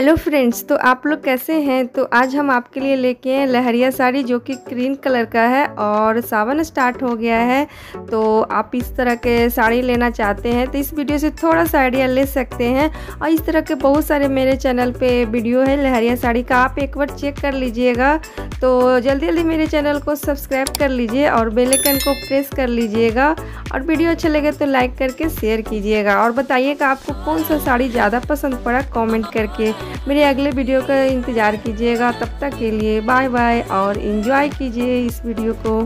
Hello friends तो आप लोग कैसे हैं? तो आज हम आपके लिए लेके हैं लहरिया साड़ी जो कि ग्रीन कलर का है और सावन स्टार्ट हो गया है। तो आप इस तरह के साड़ी लेना चाहते हैं तो इस वीडियो से थोड़ा सा आइडिया ले सकते हैं। और इस तरह के बहुत सारे मेरे चैनल पे वीडियो है लहरिया साड़ी का, आप एक बार चेक कर लीजिएगा। तो जल्दी जल्दी मेरे चैनल को सब्सक्राइब कर लीजिए और बेलेकन को प्रेस कर लीजिएगा। और वीडियो अच्छा लगे तो लाइक करके शेयर कीजिएगा। और बताइएगा आपको कौन सा साड़ी ज़्यादा पसंद पड़ा कॉमेंट करके। मेरे अगले वीडियो का इंतज़ार कीजिएगा। तब तक के लिए बाय बाय और इन्जॉय कीजिए इस वीडियो को।